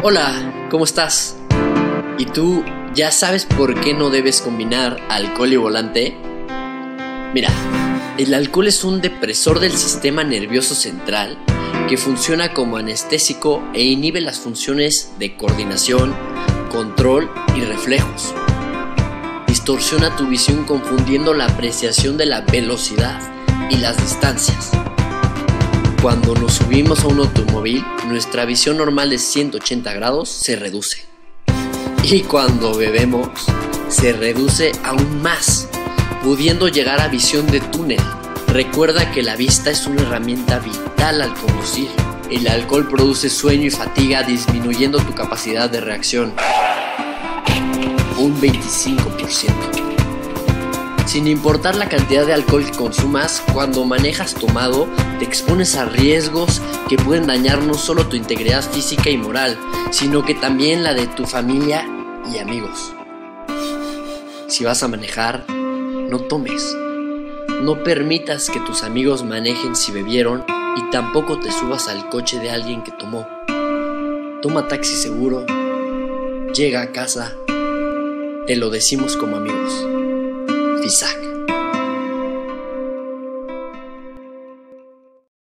Hola, ¿cómo estás? ¿Y tú ya sabes por qué no debes combinar alcohol y volante? Mira, el alcohol es un depresor del sistema nervioso central que funciona como anestésico e inhibe las funciones de coordinación, control y reflejos. Distorsiona tu visión confundiendo la apreciación de la velocidad y las distancias. Cuando nos subimos a un automóvil, nuestra visión normal de 180 grados se reduce. Y cuando bebemos, se reduce aún más, pudiendo llegar a visión de túnel. Recuerda que la vista es una herramienta vital al conducir. El alcohol produce sueño y fatiga disminuyendo tu capacidad de reacción. Un 25%. Sin importar la cantidad de alcohol que consumas, cuando manejas tomado, te expones a riesgos que pueden dañar no solo tu integridad física y moral, sino que también la de tu familia y amigos. Si vas a manejar, no tomes. No permitas que tus amigos manejen si bebieron y tampoco te subas al coche de alguien que tomó. Toma taxi seguro, llega a casa, te lo decimos como amigos. be sack